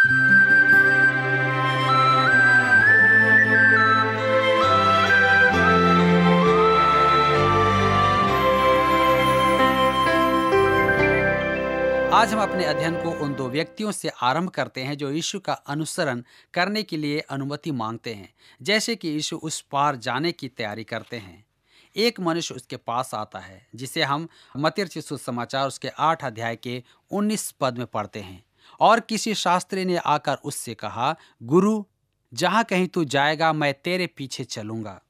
आज हम अपने अध्ययन को उन दो व्यक्तियों से आरंभ करते हैं जो यीशु का अनुसरण करने के लिए अनुमति मांगते हैं, जैसे कि यीशु उस पार जाने की तैयारी करते हैं। एक मनुष्य उसके पास आता है, जिसे हम मतिर समाचार उसके आठ अध्याय के उन्नीस पद में पढ़ते हैं। और किसी शास्त्री ने आकर उससे कहा, गुरु, जहाँ कहीं तू जाएगा, मैं तेरे पीछे चलूँगा।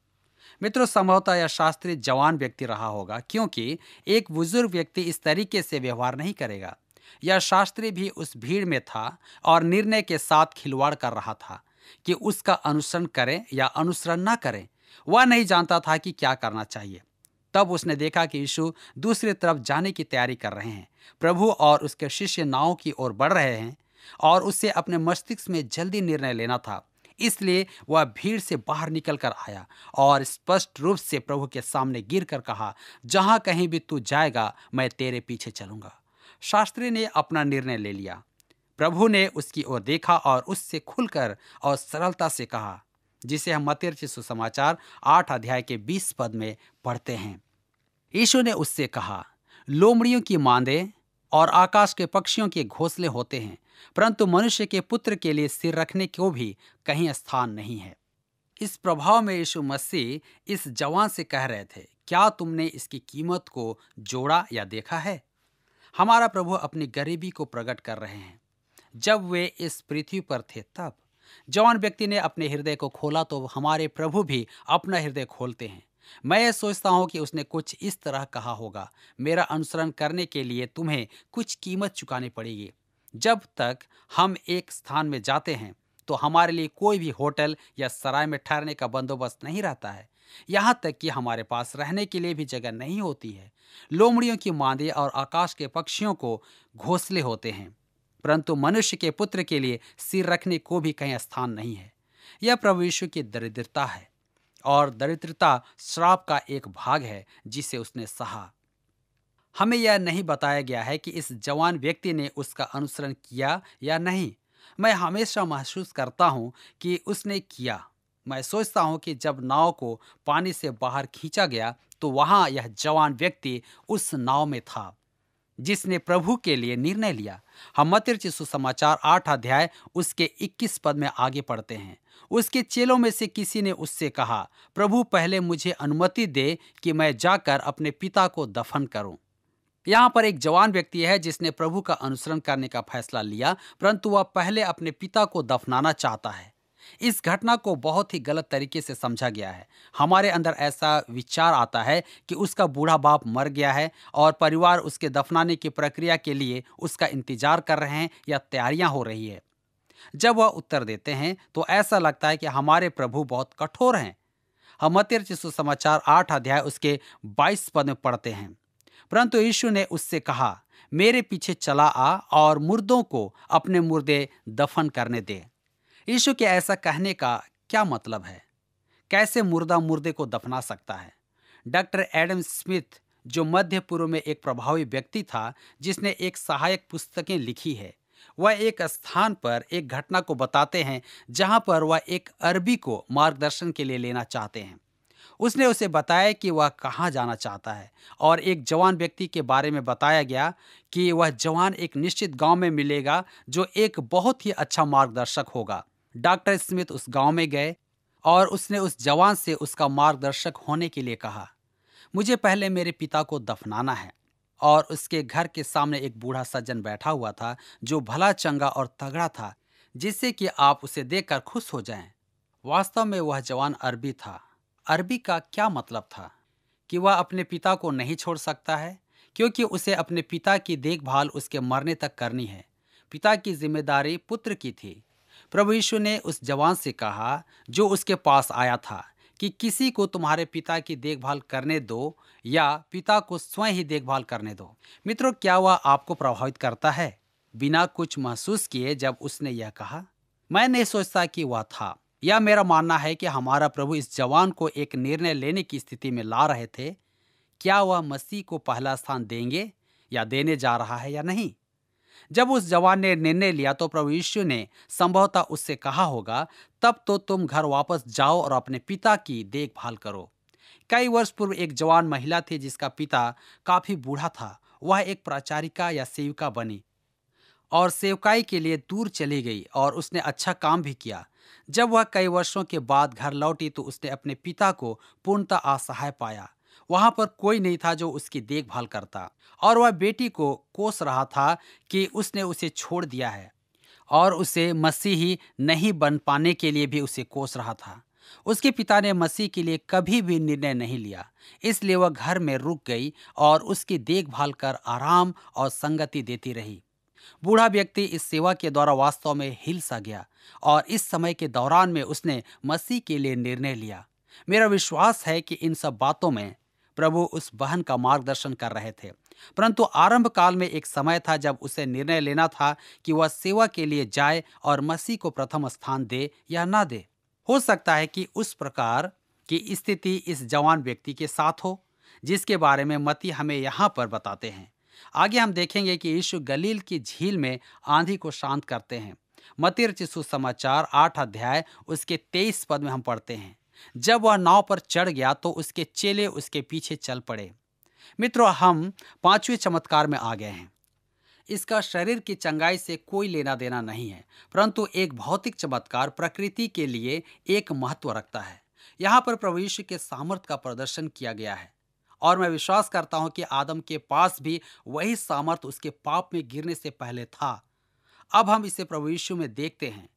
मित्रों, संभवतः यह शास्त्री जवान व्यक्ति रहा होगा, क्योंकि एक बुज़ुर्ग व्यक्ति इस तरीके से व्यवहार नहीं करेगा। यह शास्त्री भी उस भीड़ में था और निर्णय के साथ खिलवाड़ कर रहा था कि उसका अनुसरण करें या अनुसरण ना करें। वह नहीं जानता था कि क्या करना चाहिए। तब उसने देखा कि यीशु दूसरी तरफ़ जाने की तैयारी कर रहे हैं। प्रभु और उसके शिष्य नाव की ओर बढ़ रहे हैं और उससे अपने मस्तिष्क में जल्दी निर्णय लेना था। इसलिए वह भीड़ से बाहर निकल कर आया और स्पष्ट रूप से प्रभु के सामने गिर कर कहा, जहाँ कहीं भी तू जाएगा, मैं तेरे पीछे चलूँगा। शास्त्री ने अपना निर्णय ले लिया। प्रभु ने उसकी ओर देखा और उससे खुलकर और सरलता से कहा जिसे हम मतिर सुसमाचार आठ अध्याय के बीस पद में पढ़ते हैं। यीशु ने उससे कहा, लोमड़ियों की मांदे और आकाश के पक्षियों के घोंसले होते हैं, परंतु मनुष्य के पुत्र के लिए सिर रखने को भी कहीं स्थान नहीं है। इस प्रभाव में यीशु मसीह इस जवान से कह रहे थे, क्या तुमने इसकी कीमत को जोड़ा या देखा है? हमारा प्रभु अपनी गरीबी को प्रकट कर रहे हैं। जब वे इस पृथ्वी पर थे तब जवान व्यक्ति ने अपने हृदय को खोला तो हमारे प्रभु भी अपना हृदय खोलते हैं। मैं सोचता हूँ कि उसने कुछ इस तरह कहा होगा, मेरा अनुसरण करने के लिए तुम्हें कुछ कीमत चुकानी पड़ेगी। जब तक हम एक स्थान में जाते हैं तो हमारे लिए कोई भी होटल या सराय में ठहरने का बंदोबस्त नहीं रहता है। यहाँ तक कि हमारे पास रहने के लिए भी जगह नहीं होती है। लोमड़ियों की मांदे और आकाश के पक्षियों को घोंसले होते हैं। परंतु मनुष्य के पुत्र के लिए सिर रखने को भी कहीं स्थान नहीं है। यह प्रभु यीशु की दरिद्रता है और दरिद्रता श्राप का एक भाग है जिसे उसने सहा। हमें यह नहीं बताया गया है कि इस जवान व्यक्ति ने उसका अनुसरण किया या नहीं। मैं हमेशा महसूस करता हूँ कि उसने किया। मैं सोचता हूँ कि जब नाव को पानी से बाहर खींचा गया तो वहाँ यह जवान व्यक्ति उस नाव में था। जिसने प्रभु के लिए निर्णय लिया। हम मतिर सुसमाचार आठ अध्याय उसके 21 पद में आगे पढ़ते हैं। उसके चेलों में से किसी ने उससे कहा, प्रभु, पहले मुझे अनुमति दे कि मैं जाकर अपने पिता को दफन करूँ। यहाँ पर एक जवान व्यक्ति है जिसने प्रभु का अनुसरण करने का फैसला लिया, परंतु वह पहले अपने पिता को दफनाना चाहता है। इस घटना को बहुत ही गलत तरीके से समझा गया है। हमारे अंदर ऐसा विचार आता है कि उसका बूढ़ा बाप मर गया है और परिवार उसके दफनाने की प्रक्रिया के लिए उसका इंतज़ार कर रहे हैं या तैयारियाँ हो रही है। जब वह उत्तर देते हैं तो ऐसा लगता है कि हमारे प्रभु बहुत कठोर हैं। हम मतिर समाचार आठ अध्याय उसके बाईस पद में पढ़ते हैं। परंतु यीशु ने उससे कहा, मेरे पीछे चला आ और मुर्दों को अपने मुर्दे दफन करने दे। यीशु के ऐसा कहने का क्या मतलब है? कैसे मुर्दा मुर्दे को दफना सकता है? डॉक्टर एडम स्मिथ, जो मध्य पूर्व में एक प्रभावी व्यक्ति था, जिसने एक सहायक पुस्तकें लिखी है, वह एक स्थान पर एक घटना को बताते हैं, जहाँ पर वह एक अरबी को मार्गदर्शन के लिए लेना चाहते हैं। उसने उसे बताया कि वह कहाँ जाना चाहता है, और एक जवान व्यक्ति के बारे में बताया गया कि वह जवान एक निश्चित गाँव में मिलेगा, जो एक बहुत ही अच्छा मार्गदर्शक होगा। डॉक्टर स्मिथ उस गाँव में गए और उसने उस जवान से उसका मार्गदर्शक होने के लिए कहा, मुझे पहले मेरे पिता को दफनाना है। और उसके घर के सामने एक बूढ़ा सज्जन बैठा हुआ था, जो भला चंगा और तगड़ा था, जिससे कि आप उसे देखकर खुश हो जाएँ। वास्तव में वह जवान अरबी था। अरबी का क्या मतलब था? कि वह अपने पिता को नहीं छोड़ सकता है, क्योंकि उसे अपने पिता की देखभाल उसके मरने तक करनी है। पिता की ज़िम्मेदारी पुत्र की थी। प्रभु यीशु ने उस जवान से कहा, जो उसके पास आया था, कि किसी को तुम्हारे पिता की देखभाल करने दो या पिता को स्वयं ही देखभाल करने दो। मित्रों, क्या वह आपको प्रभावित करता है? बिना कुछ महसूस किए जब उसने यह कहा, मैं नहीं सोचता कि वह था। यह मेरा मानना है कि हमारा प्रभु इस जवान को एक निर्णय लेने की स्थिति में ला रहे थे। क्या वह मसीह को पहला स्थान देंगे या देने जा रहा है या नहीं? जब उस जवान ने निर्णय लिया तो प्रभु यीशु ने संभवतः उससे कहा होगा, तब तो तुम घर वापस जाओ और अपने पिता की देखभाल करो। कई वर्ष पूर्व एक जवान महिला थी जिसका पिता काफ़ी बूढ़ा था। वह एक प्राचारिका या सेविका बनी और सेवकाई के लिए दूर चली गई और उसने अच्छा काम भी किया। जब वह कई वर्षों के बाद घर लौटी तो उसने अपने पिता को पूर्णतः असहाय पाया। वहाँ पर कोई नहीं था जो उसकी देखभाल करता, और वह बेटी को कोस रहा था कि उसने उसे छोड़ दिया है, और उसे मसीही नहीं बन पाने के लिए भी उसे कोस रहा था। उसके पिता ने मसीह के लिए कभी भी निर्णय नहीं लिया, इसलिए वह घर में रुक गई और उसकी देखभाल कर आराम और संगति देती रही। बूढ़ा व्यक्ति इस सेवा के द्वारा वास्तव में हिल सा गया, और इस समय के दौरान में उसने मसीह के लिए निर्णय लिया। मेरा विश्वास है कि इन सब बातों में प्रभु उस बहन का मार्गदर्शन कर रहे थे। परंतु आरंभ काल में एक समय था जब उसे निर्णय लेना था कि वह सेवा के लिए जाए और मसीह को प्रथम स्थान दे या ना दे। हो सकता है कि उस प्रकार की स्थिति इस जवान व्यक्ति के साथ हो, जिसके बारे में मती हमें यहाँ पर बताते हैं। आगे हम देखेंगे कि यीशु गलील की झील में आंधी को शांत करते हैं। मतिर चिशु समाचार आठ अध्याय, उसके तेईस पद में हम पढ़ते हैं। जब वह नाव पर चढ़ गया तो उसके चेले उसके पीछे चल पड़े। मित्रों, हम पाँचवें चमत्कार में आ गए हैं। इसका शरीर की चंगाई से कोई लेना देना नहीं है, परंतु एक भौतिक चमत्कार प्रकृति के लिए एक महत्व रखता है। यहाँ पर प्रभु यीशु के सामर्थ्य का प्रदर्शन किया गया है। और मैं विश्वास करता हूँ कि आदम के पास भी वही सामर्थ्य उसके पाप में गिरने से पहले था। अब हम इसे प्रभु यीशु में देखते हैं।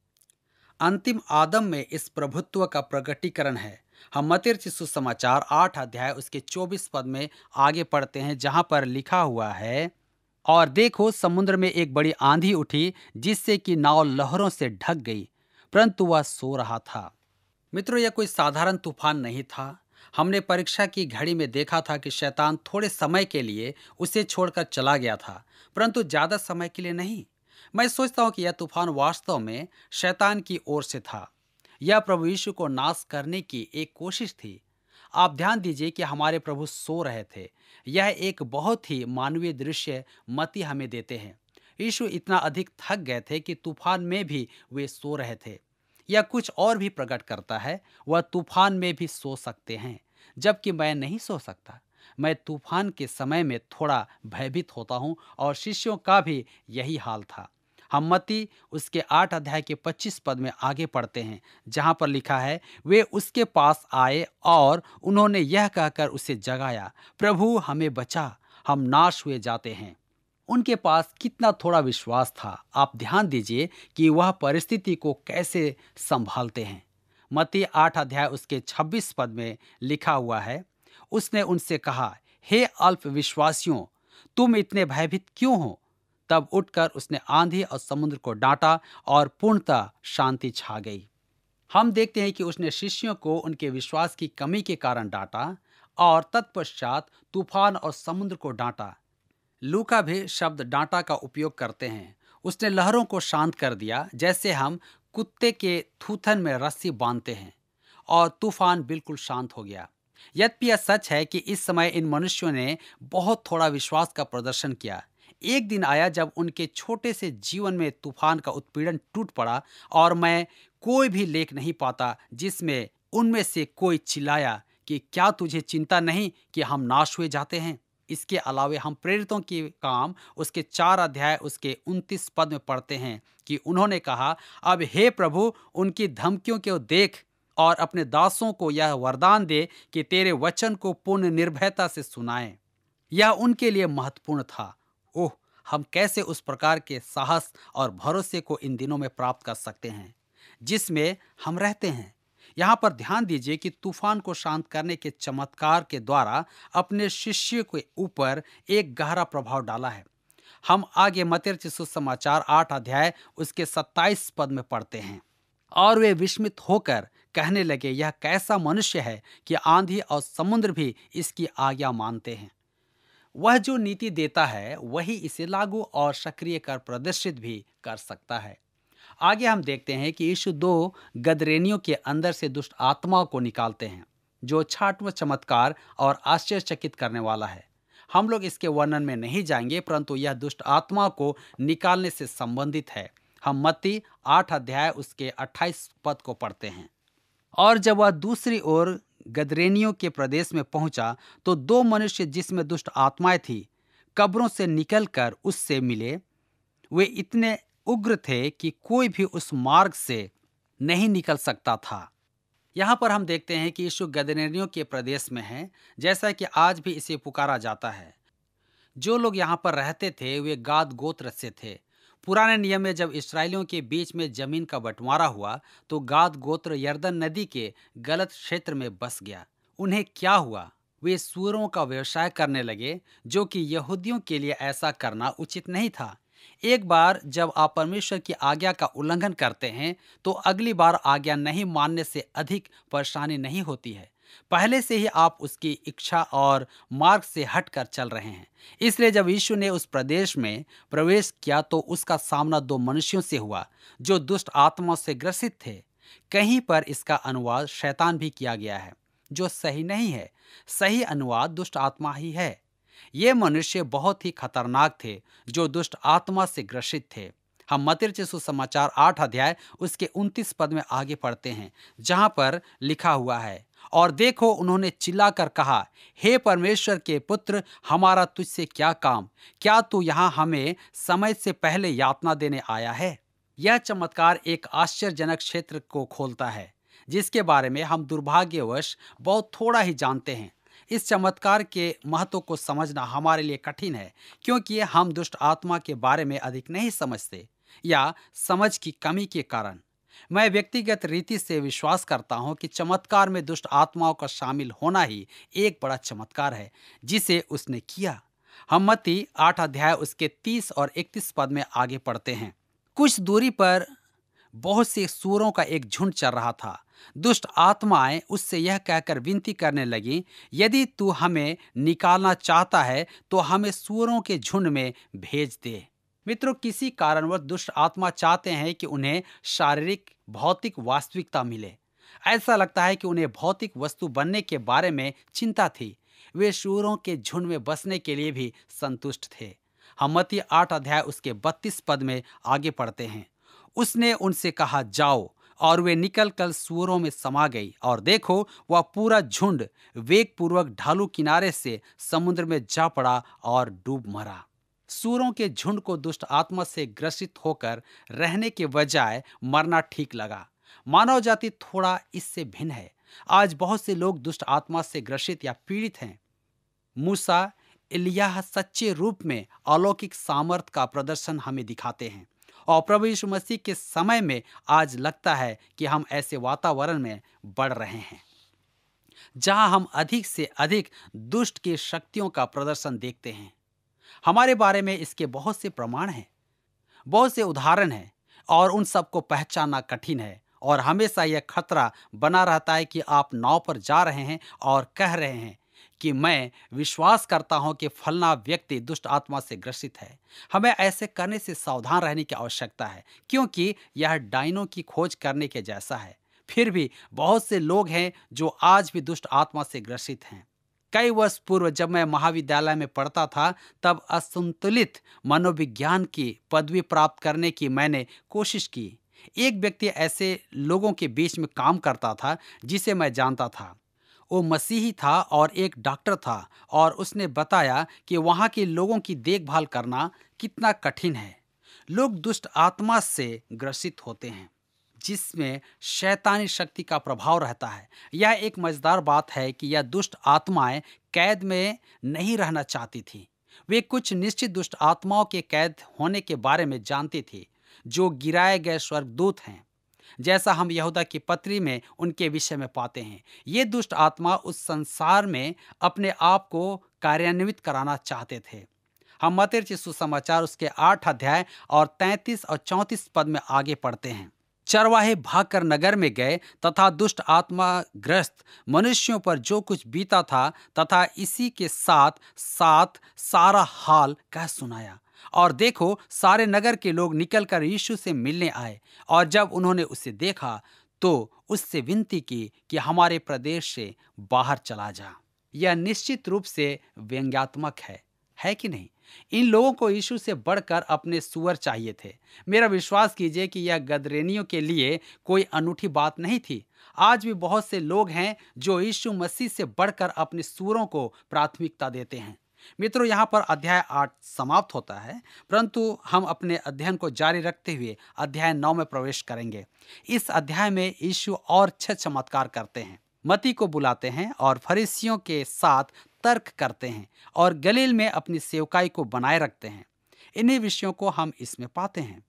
अंतिम आदम में इस प्रभुत्व का प्रकटीकरण है। हम मतिर चिशु समाचार आठ अध्याय उसके चौबीस पद में आगे पढ़ते हैं, जहाँ पर लिखा हुआ है, और देखो, समुद्र में एक बड़ी आंधी उठी, जिससे कि नाव लहरों से ढक गई, परंतु वह सो रहा था। मित्रों, यह कोई साधारण तूफ़ान नहीं था। हमने परीक्षा की घड़ी में देखा था कि शैतान थोड़े समय के लिए उसे छोड़कर चला गया था, परंतु ज़्यादा समय के लिए नहीं। मैं सोचता हूँ कि यह तूफ़ान वास्तव में शैतान की ओर से था। यह प्रभु यीशु को नाश करने की एक कोशिश थी। आप ध्यान दीजिए कि हमारे प्रभु सो रहे थे। यह एक बहुत ही मानवीय दृश्य मती हमें देते हैं। यीशु इतना अधिक थक गए थे कि तूफ़ान में भी वे सो रहे थे। यह कुछ और भी प्रकट करता है, वह तूफ़ान में भी सो सकते हैं, जबकि मैं नहीं सो सकता। मैं तूफ़ान के समय में थोड़ा भयभीत होता हूँ और शिष्यों का भी यही हाल था। हम मती उसके आठ अध्याय के पच्चीस पद में आगे पढ़ते हैं, जहाँ पर लिखा है, वे उसके पास आए और उन्होंने यह कहकर उसे जगाया, प्रभु, हमें बचा, हम नाश हुए जाते हैं। उनके पास कितना थोड़ा विश्वास था। आप ध्यान दीजिए कि वह परिस्थिति को कैसे संभालते हैं। मती आठ अध्याय उसके 26 पद में लिखा हुआ है, उसने उनसे कहा, हे अल्प विश्वासियों तुम इतने भयभीत क्यों हो? तब उठकर उसने आंधी और समुद्र को डांटा और पूर्णतः शांति छा गई। हम देखते हैं कि उसने शिष्यों को उनके विश्वास की कमी के कारण डांटा और तत्पश्चात तूफ़ान और समुद्र को डांटा। लूका भी शब्द डांटा का उपयोग करते हैं। उसने लहरों को शांत कर दिया, जैसे हम कुत्ते के थूथन में रस्सी बांधते हैं, और तूफ़ान बिल्कुल शांत हो गया। यद्यपि यह सच है कि इस समय इन मनुष्यों ने बहुत थोड़ा विश्वास का प्रदर्शन किया एक दिन आया जब उनके छोटे से जीवन में तूफ़ान का उत्पीड़न टूट पड़ा और मैं कोई भी लेख नहीं पाता जिसमें उनमें से कोई चिल्लाया कि क्या तुझे चिंता नहीं कि हम नाश हुए जाते हैं? इसके अलावे हम प्रेरितों की काम, उसके चार अध्याय, उसके उनतीस पद में पढ़ते हैं कि उन्होंने कहा, अब हे प्रभु, उनकी धमकियों को देख और अपने दासों को यह वरदान दे कि तेरे वचन को पूर्ण निर्भयता से सुनाए। यह उनके लिए महत्वपूर्ण था। ओह, हम कैसे उस प्रकार के साहस और भरोसे को इन दिनों में प्राप्त कर सकते हैं, जिसमें हम रहते हैं? यहाँ पर ध्यान दीजिए कि तूफ़ान को शांत करने के चमत्कार के द्वारा अपने शिष्य के ऊपर एक गहरा प्रभाव डाला है। हम आगे मतिर चिशु समाचार आठ अध्याय उसके सत्ताईस पद में पढ़ते हैं। और वे विस्मित होकर कहने लगे, यह कैसा मनुष्य है कि आंधी और समुद्र भी इसकी आज्ञा मानते हैं? वह जो नीति देता है, वही इसे लागू और सक्रिय कर प्रदर्शित भी कर सकता है। आगे हम देखते हैं कि यीशु दो गदरेनियों के अंदर से दुष्ट आत्माओं को निकालते हैं, जो छाटव चमत्कार और आश्चर्यचकित करने वाला है। हम लोग इसके वर्णन में नहीं जाएँगे, परंतु यह दुष्ट आत्मा को निकालने से संबंधित है। हम मत्ती आठ अध्याय उसके 28 पद को पढ़ते हैं। और जब वह दूसरी ओर गदरेनियों के प्रदेश में पहुँचा तो दो मनुष्य जिसमें दुष्ट आत्माएँ थी, कब्रों से निकलकर उससे मिले। वे इतने उग्र थे कि कोई भी उस मार्ग से नहीं निकल सकता था। यहाँ पर हम देखते हैं कि यीशु गदरेनियों के प्रदेश में है, जैसा कि आज भी इसे पुकारा जाता है। जो लोग यहाँ पर रहते थे, वे गाद गोत्र से थे। पुराने नियम में जब इसराइलियों के बीच में ज़मीन का बंटवारा हुआ तो गाद गोत्र यर्दन नदी के गलत क्षेत्र में बस गया। उन्हें क्या हुआ? वे सूरों का व्यवसाय करने लगे, जो कि यहूदियों के लिए ऐसा करना उचित नहीं था। एक बार जब आप परमेश्वर की आज्ञा का उल्लंघन करते हैं तो अगली बार आज्ञा नहीं मानने से अधिक परेशानी नहीं होती है। पहले से ही आप उसकी इच्छा और मार्ग से हटकर चल रहे हैं। इसलिए जब यीशु ने उस प्रदेश में प्रवेश किया तो उसका सामना दो मनुष्यों से हुआ, जो दुष्ट आत्मा से ग्रसित थे। कहीं पर इसका अनुवाद शैतान भी किया गया है, जो सही नहीं है। सही अनुवाद दुष्ट आत्मा ही है। ये मनुष्य बहुत ही खतरनाक थे, जो दुष्ट आत्मा से ग्रसित थे। हम मतिर सुसमाचार आठ अध्याय, उसके उन्तीस पद में आगे पढ़ते हैं, जहाँ पर लिखा हुआ है और देखो उन्होंने चिल्लाकर कहा, हे परमेश्वर के पुत्र, हमारा तुझसे क्या काम? क्या तू यहाँ हमें समय से पहले यातना देने आया है? यह चमत्कार एक आश्चर्यजनक क्षेत्र को खोलता है, जिसके बारे में हम दुर्भाग्यवश बहुत थोड़ा ही जानते हैं। इस चमत्कार के महत्व को समझना हमारे लिए कठिन है, क्योंकि हम दुष्ट आत्मा के बारे में अधिक नहीं समझते या समझ की कमी के कारण। मैं व्यक्तिगत रीति से विश्वास करता हूँ कि चमत्कार में दुष्ट आत्माओं का शामिल होना ही एक बड़ा चमत्कार है, जिसे उसने किया। हम मती आठ अध्याय उसके तीस और इकतीस पद में आगे पढ़ते हैं। कुछ दूरी पर बहुत से सूरों का एक झुंड चल रहा था। दुष्ट आत्माएँ उससे यह कहकर विनती करने लगी, यदि तू हमें निकालना चाहता है तो हमें सूरों के झुंड में भेज दे। मित्रों, किसी कारणवश दुष्ट आत्मा चाहते हैं कि उन्हें शारीरिक, भौतिक, वास्तविकता मिले। ऐसा लगता है कि उन्हें भौतिक वस्तु बनने के बारे में चिंता थी। वे सूरों के झुंड में बसने के लिए भी संतुष्ट थे। हम मती आठ अध्याय उसके बत्तीस पद में आगे पढ़ते हैं। उसने उनसे कहा, जाओ। और वे निकल कर सुअरों में समा गई। और देखो, वह पूरा झुंड वेग पूर्वक ढालू किनारे से समुद्र में जा पड़ा और डूब मरा। सूरों के झुंड को दुष्ट आत्मा से ग्रसित होकर रहने के बजाय मरना ठीक लगा। मानव जाति थोड़ा इससे भिन्न है। आज बहुत से लोग दुष्ट आत्मा से ग्रसित या पीड़ित हैं। मूसा इलिया सच्चे रूप में अलौकिक सामर्थ का प्रदर्शन हमें दिखाते हैं। और प्रभु यीशु मसीह के समय में आज लगता है कि हम ऐसे वातावरण में बढ़ रहे हैं, जहाँ हम अधिक से अधिक दुष्ट की शक्तियों का प्रदर्शन देखते हैं। हमारे बारे में इसके बहुत से प्रमाण हैं, बहुत से उदाहरण हैं और उन सबको पहचानना कठिन है और हमेशा यह खतरा बना रहता है कि आप नाव पर जा रहे हैं और कह रहे हैं कि मैं विश्वास करता हूँ कि फलना व्यक्ति दुष्ट आत्मा से ग्रसित है। हमें ऐसे करने से सावधान रहने की आवश्यकता है, क्योंकि यह डाइनों की खोज करने के जैसा है। फिर भी बहुत से लोग हैं जो आज भी दुष्ट आत्मा से ग्रसित हैं। कई वर्ष पूर्व जब मैं महाविद्यालय में पढ़ता था, तब असंतुलित मनोविज्ञान की पदवी प्राप्त करने की मैंने कोशिश की। एक व्यक्ति ऐसे लोगों के बीच में काम करता था, जिसे मैं जानता था। वो मसीही था और एक डॉक्टर था और उसने बताया कि वहाँ के लोगों की देखभाल करना कितना कठिन है। लोग दुष्ट आत्मा से ग्रसित होते हैं। जिसमें शैतानी शक्ति का प्रभाव रहता है। यह एक मज़ेदार बात है कि यह दुष्ट आत्माएँ कैद में नहीं रहना चाहती थी। वे कुछ निश्चित दुष्ट आत्माओं के कैद होने के बारे में जानती थी, जो गिराए गए स्वर्गदूत हैं। जैसा हम यहूदा की पत्री में उनके विषय में पाते हैं, ये दुष्ट आत्मा उस संसार में अपने आप को कार्यान्वित कराना चाहते थे। हम मतिर सुसमाचार उसके आठ अध्याय और तैतीस और चौंतीस पद में आगे पढ़ते हैं। चरवाहे भागकर नगर में गए, तथा दुष्ट आत्मा ग्रस्त। मनुष्यों पर जो कुछ बीता था, तथा इसी के साथ साथ सारा हाल कह सुनाया। और देखो, सारे नगर के लोग निकलकर यीशु से मिलने आए, और जब उन्होंने उसे देखा तो उससे विनती की कि हमारे प्रदेश से बाहर चला जा। यह निश्चित रूप से व्यंग्यात्मक है है कि नहीं? इन लोगों को यीशु से बढ़कर अपने सुअर चाहिए थे। मेरा विश्वास कीजिए कि यह गदरेनियों के लिए कोई अनूठी बात नहीं थी। आज भी बहुत से लोग हैं जो यीशु मसीह से बढ़कर अपने सुअरों को प्राथमिकता देते हैं। मित्रों, यहाँ पर अध्याय आठ समाप्त होता है, परंतु हम अपने अध्ययन को जारी रखते हुए अध्याय नौ में प्रवेश करेंगे। इस अध्याय में यीशु और छह चमत्कार करते हैं। मती को बुलाते हैं और फरीसियों के साथ तर्क करते हैं और गलील में अपनी सेवकाई को बनाए रखते हैं। इन्हीं विषयों को हम इसमें पाते हैं।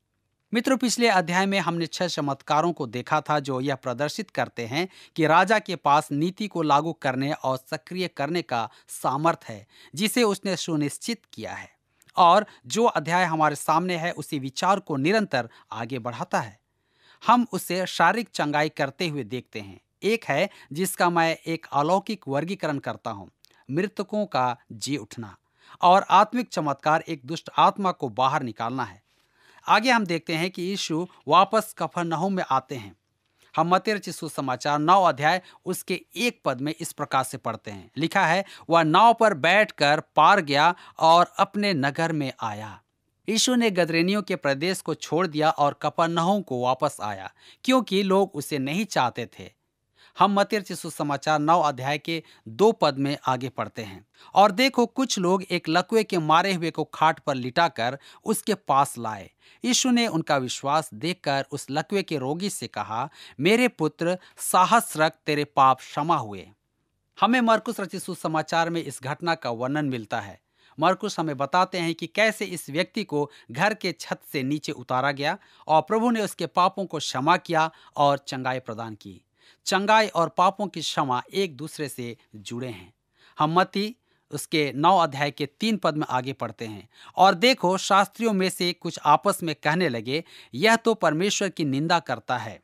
मित्रों, पिछले अध्याय में हमने छह चमत्कारों को देखा था जो यह प्रदर्शित करते हैं कि राजा के पास नीति को लागू करने और सक्रिय करने का सामर्थ है, जिसे उसने सुनिश्चित किया है। और जो अध्याय हमारे सामने है, उसी विचार को निरंतर आगे बढ़ाता है। हम उसे शारीरिक चंगाई करते हुए देखते हैं। एक है, जिसका मैं एक अलौकिक वर्गीकरण करता हूँ। मृतकों का जी उठना और आत्मिक चमत्कार एक दुष्ट आत्मा को बाहर निकालना है। आगे हम देखते हैं कि यीशु वापस कफरनहूम में आते हैं। हम मती रचित सुसमाचार नौ अध्याय उसके एक पद में इस प्रकार से पढ़ते हैं। लिखा है, वह नाव पर बैठकर पार गया और अपने नगर में आया। यीशु ने गदरेनियों के प्रदेश को छोड़ दिया और कपरनहूम को वापस आया, क्योंकि लोग उसे नहीं चाहते थे। हम मतिर सुसमाचार नौ अध्याय के दो पद में आगे पढ़ते हैं। और देखो, कुछ लोग एक लकवे के मारे हुए को खाट पर लिटाकर उसके पास लाए। यीशु ने उनका विश्वास देखकर उस लकवे के रोगी से कहा, मेरे पुत्र, साहस रख, तेरे पाप क्षमा हुए। हमें मरकुस रचित सुसमाचार में इस घटना का वर्णन मिलता है। मरकुस हमें बताते हैं कि कैसे इस व्यक्ति को घर के छत से नीचे उतारा गया और प्रभु ने उसके पापों को क्षमा किया और चंगाई प्रदान की। चंगाई और पापों की क्षमा एक दूसरे से जुड़े हैं। हम मती उसके नौ अध्याय के तीन पद में आगे पढ़ते हैं। और देखो, शास्त्रियों में से कुछ आपस में कहने लगे, यह तो परमेश्वर की निंदा करता है।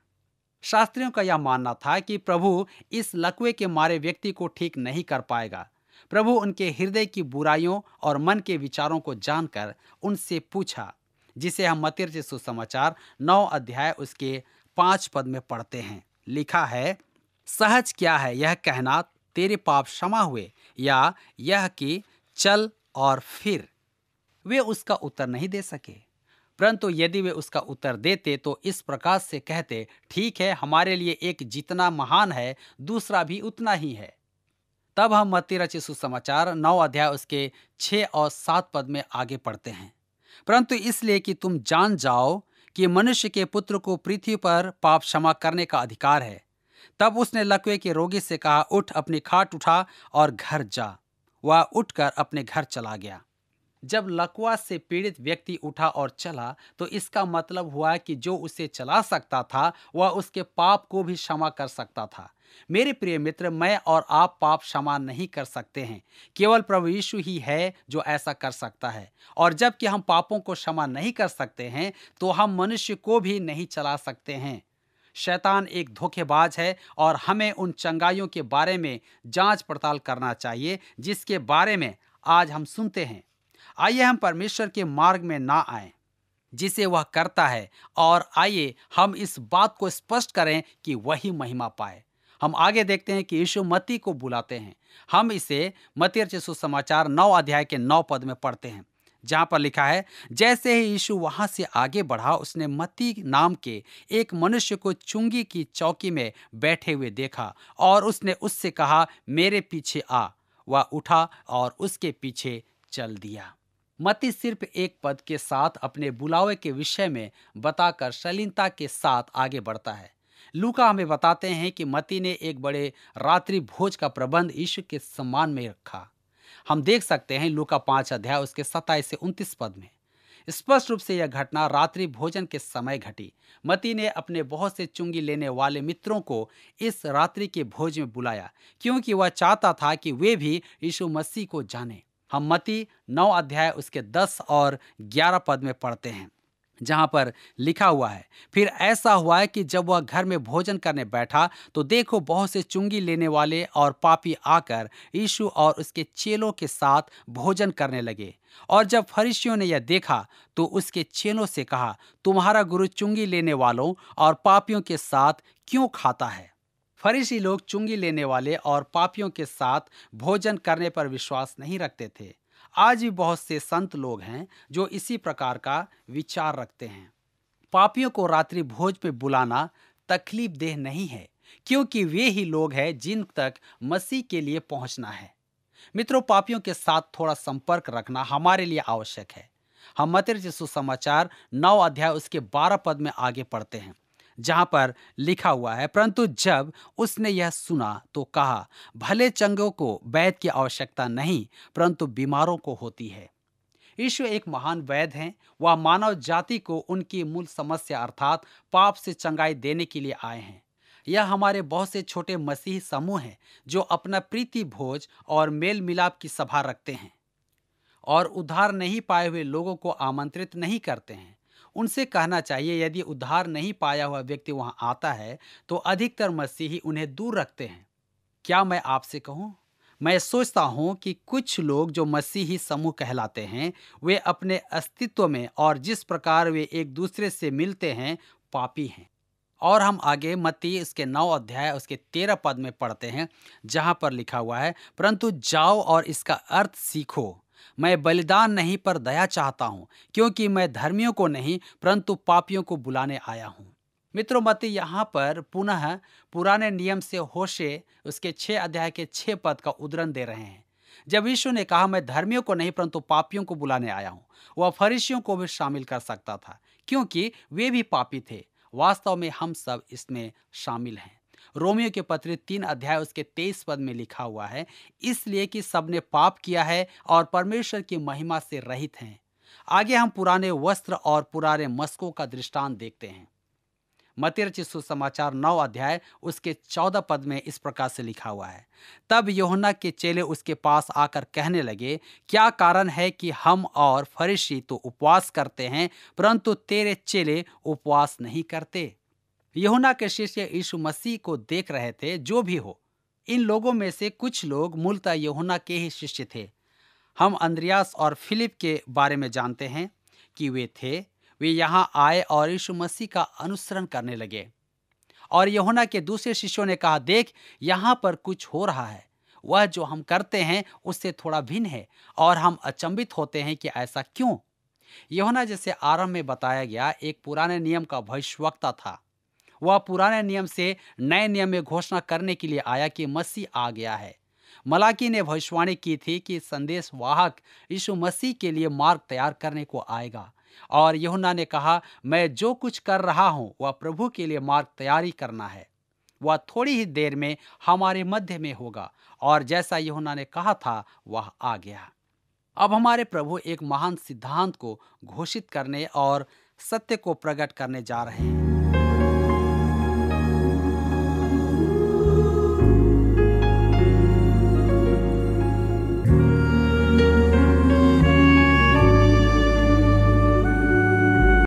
शास्त्रियों का यह मानना था कि प्रभु इस लकवे के मारे व्यक्ति को ठीक नहीं कर पाएगा। प्रभु उनके हृदय की बुराइयों और मन के विचारों को जानकर उनसे पूछा, जिसे हम मतिर सुसमाचार नौ अध्याय उसके पाँच पद में पढ़ते हैं। लिखा है, सहज क्या है यह कहना तेरे पाप क्षमा हुए, या यह कि चल और फिर? वे उसका उत्तर नहीं दे सके। परंतु यदि वे उसका उत्तर देते तो इस प्रकार से कहते, ठीक है, हमारे लिए एक जितना महान है, दूसरा भी उतना ही है। तब हम मत्ती रचि सुसमाचार, नौ अध्याय उसके छह और सात पद में आगे पढ़ते हैं। परंतु इसलिए कि तुम जान जाओ कि मनुष्य के पुत्र को पृथ्वी पर पाप क्षमा करने का अधिकार है। तब उसने लकवे के रोगी से कहा, उठ, अपनी खाट उठा और घर जा। वह उठकर अपने घर चला गया। जब लकवा से पीड़ित व्यक्ति उठा और चला तो इसका मतलब हुआ कि जो उसे चला सकता था, वह उसके पाप को भी क्षमा कर सकता था। मेरे प्रिय मित्र, मैं और आप पाप क्षमा नहीं कर सकते हैं। केवल प्रभु यीशु ही है जो ऐसा कर सकता है। और जबकि हम पापों को क्षमा नहीं कर सकते हैं तो हम मनुष्य को भी नहीं चला सकते हैं। शैतान एक धोखेबाज है और हमें उन चंगाइयों के बारे में जाँच पड़ताल करना चाहिए, जिसके बारे में आज हम सुनते हैं। आइए हम परमेश्वर के मार्ग में ना आए, जिसे वह करता है, और आइए हम इस बात को स्पष्ट करें कि वही महिमा पाए। हम आगे देखते हैं कि यीशु मती को बुलाते हैं। हम इसे मती सुसमाचार नौ अध्याय के नौ पद में पढ़ते हैं। जहाँ पर लिखा है, जैसे ही यीशु वहाँ से आगे बढ़ा, उसने मती नाम के एक मनुष्य को चुंगी की चौकी में बैठे हुए देखा और उसने उससे कहा, मेरे पीछे आ। वह उठा और उसके पीछे चल दिया। मती सिर्फ़ एक पद के साथ अपने बुलावे के विषय में बताकर शलीनता के साथ आगे बढ़ता है। लूका हमें बताते हैं कि मती ने एक बड़े रात्रि भोज का प्रबंध ईश्वर के सम्मान में रखा। हम देख सकते हैं लूका पाँच अध्याय उसके सताइस से उन्तीस पद में। स्पष्ट रूप से यह घटना रात्रि भोजन के समय घटी। मती ने अपने बहुत से चुंगी लेने वाले मित्रों को इस रात्रि के भोज में बुलाया, क्योंकि वह चाहता था कि वे भी यीशु मसीह को जाने। हम मती नौ अध्याय उसके दस और ग्यारह पद में पढ़ते हैं। जहाँ पर लिखा हुआ है, फिर ऐसा हुआ है कि जब वह घर में भोजन करने बैठा तो देखो बहुत से चुंगी लेने वाले और पापी आकर यीशु और उसके चेलों के साथ भोजन करने लगे। और जब फरिशियों ने यह देखा तो उसके चेलों से कहा, तुम्हारा गुरु चुंगी लेने वालों और पापियों के साथ क्यों खाता है? फरीसी लोग चुंगी लेने वाले और पापियों के साथ भोजन करने पर विश्वास नहीं रखते थे। आज भी बहुत से संत लोग हैं जो इसी प्रकार का विचार रखते हैं। पापियों को रात्रि भोज में बुलाना तकलीफ़ देह नहीं है, क्योंकि वे ही लोग हैं जिन तक मसीह के लिए पहुँचना है। मित्रों, पापियों के साथ थोड़ा संपर्क रखना हमारे लिए आवश्यक है। हम मतिर सुसमाचार नौ अध्याय उसके बारह पद में आगे पढ़ते हैं। जहाँ पर लिखा हुआ है, परंतु जब उसने यह सुना तो कहा, भले चंगों को वैद की आवश्यकता नहीं, परंतु बीमारों को होती है। यीशु एक महान वैद हैं। वह मानव जाति को उनकी मूल समस्या अर्थात पाप से चंगाई देने के लिए आए हैं। यह हमारे बहुत से छोटे मसीह समूह हैं, जो अपना प्रीति भोज और मेल मिलाप की सभा रखते हैं और उधार नहीं पाए हुए लोगों को आमंत्रित नहीं करते हैं। उनसे कहना चाहिए, यदि उद्धार नहीं पाया हुआ व्यक्ति वहाँ आता है तो अधिकतर मसीही उन्हें दूर रखते हैं। क्या मैं आपसे कहूँ? मैं सोचता हूँ कि कुछ लोग जो मसीही समूह कहलाते हैं, वे अपने अस्तित्व में और जिस प्रकार वे एक दूसरे से मिलते हैं, पापी हैं। और हम आगे मती इसके नौ अध्याय, उसके तेरह पद में पढ़ते हैं, जहाँ पर लिखा हुआ है, परंतु जाओ और इसका अर्थ सीखो। मैं बलिदान नहीं पर दया चाहता हूँ, क्योंकि मैं धर्मियों को नहीं, परंतु पापियों को बुलाने आया हूँ। मित्रों मत यहाँ पर पुनः पुराने नियम से होशे उसके छह अध्याय के छह पद का उदरण दे रहे हैं। जब यीशु ने कहा, मैं धर्मियों को नहीं, परंतु पापियों को बुलाने आया हूँ, वह फरिशियों को भी शामिल कर सकता था, क्योंकि वे भी पापी थे। वास्तव में हम सब इसमें शामिल हैं। रोमियो के पत्र तीन अध्याय उसके तेईस पद में लिखा हुआ है, इसलिए कि सबने पाप किया है और परमेश्वर की महिमा से रहित हैं। आगे हम पुराने वस्त्र और पुराने मस्कों का दृष्टांत देखते हैं। मतिर सुसमाचार नौ अध्याय उसके चौदह पद में इस प्रकार से लिखा हुआ है, तब योहना के चेले उसके पास आकर कहने लगे, क्या कारण है कि हम और फरिशी तो उपवास करते हैं, परंतु तेरे चेले उपवास नहीं करते? यहुना के शिष्य यीशु मसीह को देख रहे थे, जो भी हो। इन लोगों में से कुछ लोग मूलतः यहुना के ही शिष्य थे। हम अंद्रयास और फिलिप के बारे में जानते हैं कि वे थे। वे यहाँ आए और यीशु मसीह का अनुसरण करने लगे। और यहुना के दूसरे शिष्यों ने कहा, देख, यहाँ पर कुछ हो रहा है। वह जो हम करते हैं, उससे थोड़ा भिन्न है और हम अचंबित होते हैं कि ऐसा क्यों? यहुना जैसे आरंभ में बताया गया, एक पुराने नियम का भविष्यवक्ता था। वह पुराने नियम से नए नियम में घोषणा करने के लिए आया कि मसीह आ गया है। मलाकी ने भविष्यवाणी की थी कि संदेश वाहक यीशु मसीह के लिए मार्ग तैयार करने को आएगा और यहुना ने कहा, मैं जो कुछ कर रहा हूँ, वह प्रभु के लिए मार्ग तैयारी करना है। वह थोड़ी ही देर में हमारे मध्य में होगा। और जैसा यहुना ने कहा था, वह आ गया। अब हमारे प्रभु एक महान सिद्धांत को घोषित करने और सत्य को प्रकट करने जा रहे हैं।